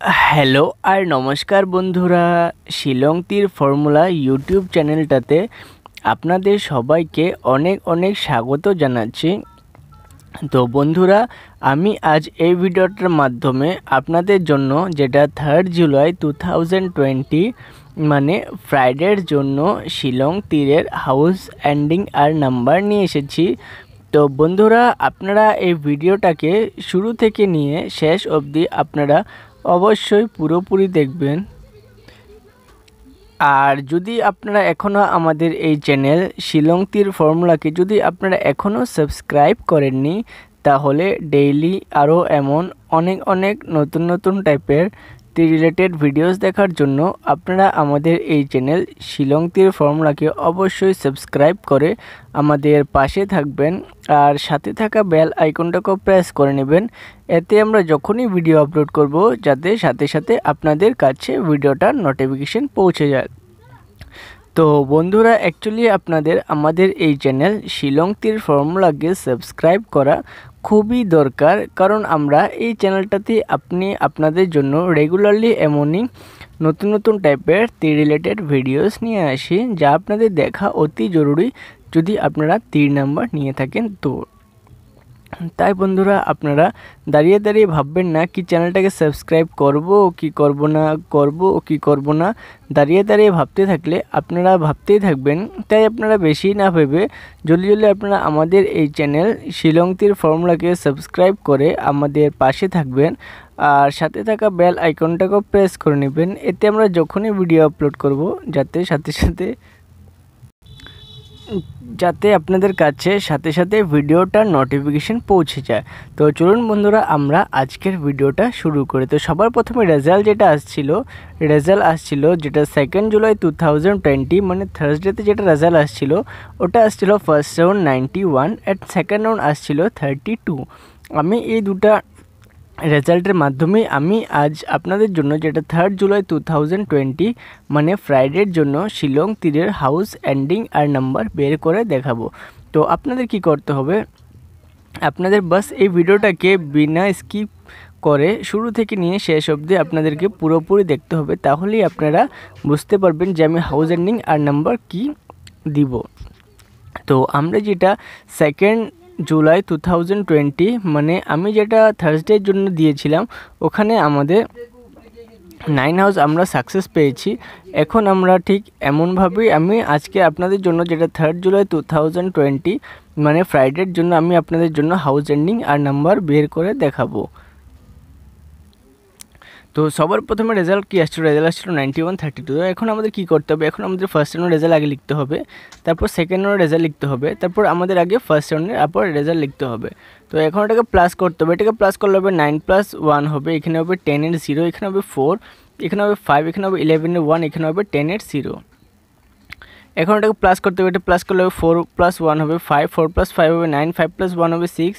Hello, আর নমস্কার বন্ধুরা। শিলং তীর ফর্মুলা ইউটিউব চ্যানেলটাতে আপনাদের সবাইকে অনেক অনেক স্বাগত জানাচ্ছি। তো বন্ধুরা, আমি আজ এই ভিডিওটার মাধ্যমে আপনাদের জন্য, যেটা third July two thousand twenty মানে ফ্রাইডের জন্য শিলং তীরের হাউস এন্ডিং আর নাম্বার নিয়ে এসেছি। তো বন্ধুরা, আপনারা এই ভিডিওটাকে শুরু থেকে নিয়ে শেষ অবধি আপনারা অবশ্যই পুরোপুরি দেখবেন। আর যদি আপনারা এখনও আমাদের এই চ্যানেল শিলং ফর্মুলাকে যদি আপনারা এখনও সাবস্ক্রাইব করেননি, তাহলে ডেইলি আরও এমন অনেক অনেক নতুন নতুন টাইপের তীর রিলেটেড ভিডিওস দেখার জন্য আপনারা আমাদের এই চ্যানেল শিলং তীর ফর্মুলাকে অবশ্যই সাবস্ক্রাইব করে আমাদের পাশে থাকবেন আর সাথে থাকা বেল আইকনটাকেও প্রেস করে নেবেন। এতে আমরা যখনই ভিডিও আপলোড করব, যাতে সাথে সাথে আপনাদের কাছে ভিডিওটার নোটিফিকেশন পৌঁছে যায়। তো বন্ধুরা অ্যাকচুয়ালি আপনাদের আমাদের এই চ্যানেল শিলং তীর ফর্মুলাকে সাবস্ক্রাইব করা খুবই দরকার, কারণ আমরা এই চ্যানেলটাতে আপনি আপনাদের জন্য রেগুলারলি এমনই নতুন নতুন টাইপের তীর রিলেটেড ভিডিওস নিয়ে আসি, যা আপনাদের দেখা অতি জরুরি যদি আপনারা তীর নাম্বার নিয়ে থাকেন তো। তাই বন্ধুরা, আপনারা দাঁড়িয়ে দাঁড়িয়ে ভাববেন না কি চ্যানেলটাকে সাবস্ক্রাইব করব, কি করব না করব, কি করব না। দাঁড়িয়ে দাঁড়িয়ে ভাবতে থাকলে আপনারা ভাবতেই থাকবেন, তাই আপনারা বেশি না ভেবে জলদি জলদি আপনারা আমাদের এই চ্যানেল শিলংতির ফর্মুলাকে সাবস্ক্রাইব করে আমাদের পাশে থাকবেন আর সাথে থাকা বেল আইকনটাকেও প্রেস করে নেবেন। এতে আমরা যখনই ভিডিও আপলোড করব, যাতে সাথে সাথে যাতে আপনাদের কাছে সাথে সাথে ভিডিওটার নোটিফিকেশান পৌঁছে যায়। তো চলুন বন্ধুরা, আমরা আজকের ভিডিওটা শুরু করি। তো সবার প্রথমে রেজাল্ট যেটা আসছিল রেজাল্ট আসছিল যেটা second July two thousand twenty মানে থার্সডেতে যেটা রেজাল্ট আসছিল, ওটা আসছিল first round ninety one at second round আসছিল থার্টি টু আমি এই দুটা রেজাল্টের মাধ্যমে আমি আজ আপনাদের জন্য যেটা third July two thousand twenty মানে ফ্রাইডের জন্য শিলং তীরের হাউস এন্ডিং আর নাম্বার বের করে দেখাবো। তো আপনাদের কি করতে হবে? আপনাদের বাস এই ভিডিওটাকে বিনা স্কিপ করে শুরু থেকে নিয়ে শেষ অবধি আপনাদেরকে পুরোপুরি দেখতে হবে, তাহলেই আপনারা বুঝতে পারবেন যে আমি হাউস এন্ডিং আর নাম্বার কি দিব। তো আমরা যেটা second July two thousand twenty মানে আমি যেটা থার্সডের জন্য দিয়েছিলাম, ওখানে আমাদের নাইন হাউস আমরা সাকসেস পেয়েছি। এখন আমরা ঠিক এমনভাবেই আমি আজকে আপনাদের জন্য যেটা third July two thousand twenty মানে ফ্রাইডের জন্য আমি আপনাদের জন্য হাউস এন্ডিং আর নাম্বার বের করে দেখাবো। তো সবার প্রথমে রেজাল্ট কী আসছিল? রেজাল্ট আসছিল নাইনটি ওয়ান থার্টি টু এখন আমাদের কী করতে হবে? এখন আমাদের ফার্স্ট রাউন্ডের রেজাল্ট আগে লিখতে হবে। তারপর সেকেন্ড রাউন্ডের রেজাল্ট লিখতে হবে। তারপর আমাদের আগে ফার্স্ট রাউন্ডের তারপর রেজাল্ট লিখতে হবে। তো এখন এটাকে প্লাস করতে হবে। এটাকে প্লাস করলে হবে নাইন প্লাস ওয়ান হবে। এখানে হবে টেনের জিরো এখানে হবে ফোর এখানে হবে ফাইভ এখানে হবে ইলেভেনের ওয়ান এখানে হবে টেনের জিরো এখন এটাকে প্লাস করতে হবে। এটা প্লাস করলে হবে ফোর প্লাস ওয়ান হবে ফাইভ ফোর প্লাস ফাইভ হবে নাইন ফাইভ প্লাস ওয়ান হবে সিক্স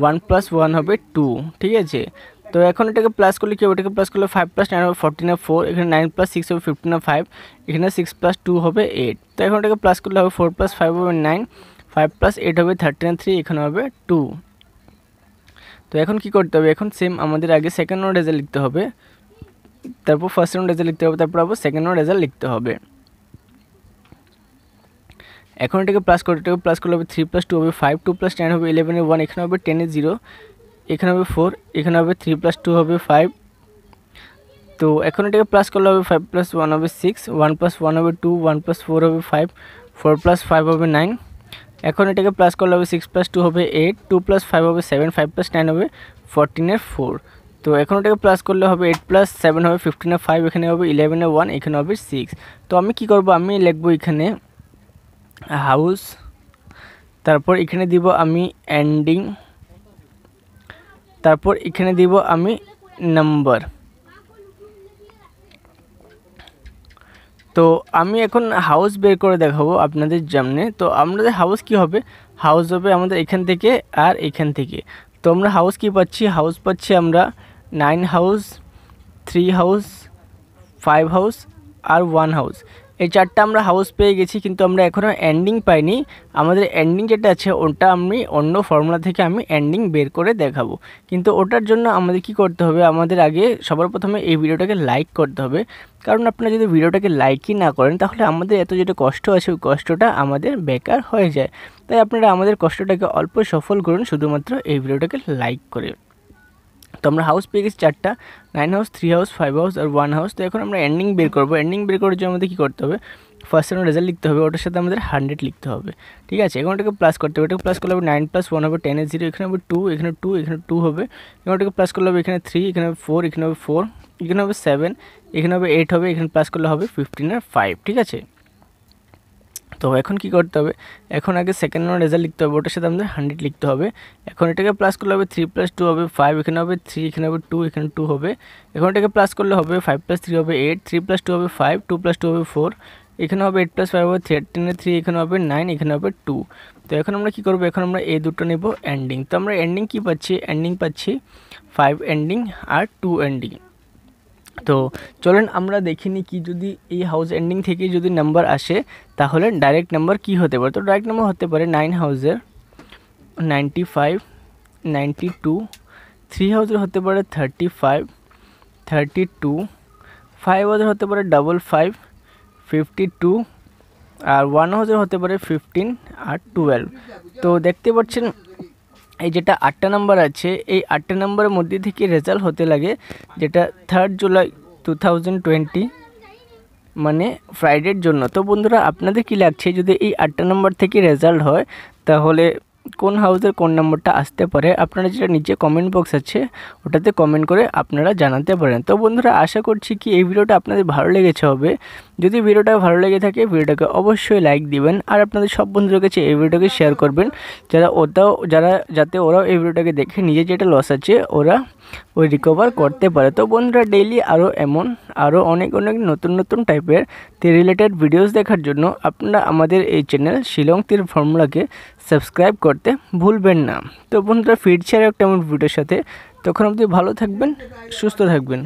ওয়ান প্লাস ওয়ান হবে টু ঠিক আছে? তো এখন এটাকে প্লাস করলে কি হবে? এটাকে প্লাস করলে ফাইভ প্লাস নাইন হবে ফোরটিন ফোর এখানে নাইন প্লাস সিক্স হবে ফিফটিন ফাইভ এখানে সিক্স প্লাস টু হবে এইট তো এখন এটাকে প্লাস করলে হবে ফোর প্লাস ফাইভ হবে নাইন ফাইভ প্লাস এইট হবে থার্টিন থ্রি এখানে হবে টু তো এখন কি করতে হবে? এখন সেম আমাদের আগে সেকেন্ড রাউন্ড রেজাল্ট লিখতে হবে। তারপর ফার্স্ট রাউন্ড রেজাল্ট লিখতে হবে, তারপর আবার সেকেন্ড রাউন্ড রেজাল্ট লিখতে হবে। এখন এটাকে প্লাস করে, এটাকে প্লাস করলে হবে থ্রি প্লাস টু হবে ফাইভ টু প্লাস টেন হবে ইলেভেনের ওয়ান এখানে হবে টেনের জিরো এখানে হবে ফোর এখানে হবে থ্রি প্লাস টু হবে ফাইভ তো এখন এটাকে প্লাস করলে হবে ফাইভ প্লাস ওয়ান হবে সিক্স ওয়ান প্লাস ওয়ান হবে টু ওয়ান প্লাস ফোর হবে ফাইভ ফোর প্লাস ফাইভ হবে নাইন এখন এটাকে প্লাস করলে হবে সিক্স প্লাস টু হবে এইট টু প্লাস ফাইভ হবে সেভেন ফাইভ প্লাস নাইন হবে ফোরটিনের ফোর তো এখন এটাকে প্লাস করলে হবে এইট প্লাস সেভেন হবে ফিফটিনের ফাইভ এখানে হবে ইলেভেনের ওয়ান এখানে হবে সিক্স তো আমি কি করব? আমি লিখব এখানে হাউস তারপর এখানে দিব আমি এন্ডিং তারপর এখানে দিব আমি নাম্বার। তো আমি এখন হাউস বের করে দেখাবো আপনাদের সামনে। তো আমাদের হাউস কি হবে? হাউস হবে আমাদের এখান থেকে আর এখান থেকে। তো আমরা হাউস কি পাচ্ছি? হাউস পাচ্ছি আমরা nine house three house five house আর ওয়ান হাউস এই চারটা আমরা হাউস পেয়ে গেছি, কিন্তু আমরা এখনও এন্ডিং পাইনি। আমাদের এন্ডিং যেটা আছে, ওটা আমি অন্য ফর্মুলা থেকে আমি এন্ডিং বের করে দেখাবো। কিন্তু ওটার জন্য আমাদের কি করতে হবে? আমাদের আগে সবার প্রথমে এই ভিডিওটাকে লাইক করতে হবে। কারণ আপনারা যদি ভিডিওটাকে লাইকই না করেন, তাহলে আমাদের এত যেটা কষ্ট আছে, ওই কষ্টটা আমাদের বেকার হয়ে যায়। তাই আপনারা আমাদের কষ্টটাকে অল্প সফল করুন, শুধুমাত্র এই ভিডিওটাকে লাইক করে। তো আমরা হাউস পেয়ে গেছি চারটা nine house three house five house আর ওয়ান হাউস তো এখন আমরা এন্ডিং বের করব। এন্ডিং বের করার জন্য আমাদের কী করতে হবে? ফার্স্ট টাইম রেজাল্ট লিখতে হবে, ওটার সাথে আমাদের হান্ড্রেড লিখতে হবে। ঠিক আছে? এখন ওটাকে প্লাস করতে হবে। ওটাকে প্লাস করলে হবে নাইন প্লাস ওয়ান হবে টেন জিরো এখানে হবে টু এখানে টু এখানে টু হবে। এখন ওটাকে প্লাস করলে হবে, এখানে থ্রি এখানে হবে ফোর এখানে হবে ফোর এখানে হবে সেভেন এখানে হবে এইট হবে, এখানে প্লাস করলে হবে ফিফটিন আর ফাইভ ঠিক আছে? তো এখন কি করতে হবে? এখন আগে সেকেন্ড নাম্বার রেজাল্ট লিখতে হবে, ওটার সাথে আমাদের হান্ড্রেড লিখতে হবে। এখন এটাকে প্লাস করলে হবে থ্রি প্লাস টু হবে ফাইভ এখানে হবে থ্রি এখানে হবে টু এখানে টু হবে। এখন এটাকে প্লাস করলে হবে ফাইভ প্লাস থ্রি হবে এইট থ্রি প্লাস টু হবে ফাইভ টু প্লাস টু হবে ফোর এখানে হবে এইট প্লাস ফাইভ হবে থার্টিনে থ্রি এখানে হবে নাইন এখানে হবে টু তো এখন আমরা কি করব? এখন আমরা এই দুটো নেব এন্ডিং তো আমরা এন্ডিং কি পাচ্ছি? এন্ডিং পাচ্ছি ফাইভ এন্ডিং আর টু এন্ডিং তো চলেন আমরা দেখিনি কি যদি এই হাউস এন্ডিং থেকে যদি নাম্বার আসে, তাহলে ডাইরেক্ট নাম্বার কি হতে পারে? তো ডাইরেক্ট নাম্বার হতে পারে নাইন হাউসের ninety five ninety two three হাউসের হতে পারে thirty five thirty two five হাউসের হতে পারে ডাবল ফাইভ ফিফটি টু আর ওয়ান হাউসের হতে পারে ফিফটিন আর টুয়েলভ তো দেখতে পাচ্ছেন এই যেটা আটটা নাম্বার আছে, এই আটটা নাম্বারের মধ্যে থেকে রেজাল্ট হতে লাগে যেটা থার্ড জুলাই টু মানে ফ্রাইডের জন্য। তো বন্ধুরা, আপনাদের কি লাগছে? যদি এই আটটা নাম্বার থেকে রেজাল্ট হয়, তাহলে কোন হাউসের কোন নম্বরটা আসতে পারে, আপনারা যেটা নিচে কমেন্ট বক্স আছে, ওটাতে কমেন্ট করে আপনারা জানাতে পারেন। তো বন্ধুরা, আশা করছি কি এই ভিডিওটা আপনাদের ভালো লেগেছে হবে। যদি ভিডিওটা ভালো লেগে থাকে, ভিডিওটাকে অবশ্যই লাইক দিবেন আর আপনাদের সব বন্ধুদের কাছে এই ভিডিওটাকে শেয়ার করবেন। যারা ওটাও, যারা, যাতে ওরাও এই ভিডিওটাকে দেখে নিজে যেটা লস আছে, ওরা ওই রিকভার করতে পারে। তো বন্ধুরা ডেইলি আরও এমন আরও অনেক অনেক নতুন নতুন টাইপের তে রিলেটেড ভিডিওস দেখার জন্য আপনারা আমাদের এই চ্যানেল শিলং তীর ফর্মুলাকে সাবস্ক্রাইব করতে ভুলবেন না। তো বন্ধুরা, ফিরছি আর একটা আমার ভিডিওর সাথে। তখন আপনি ভালো থাকবেন, সুস্থ থাকবেন।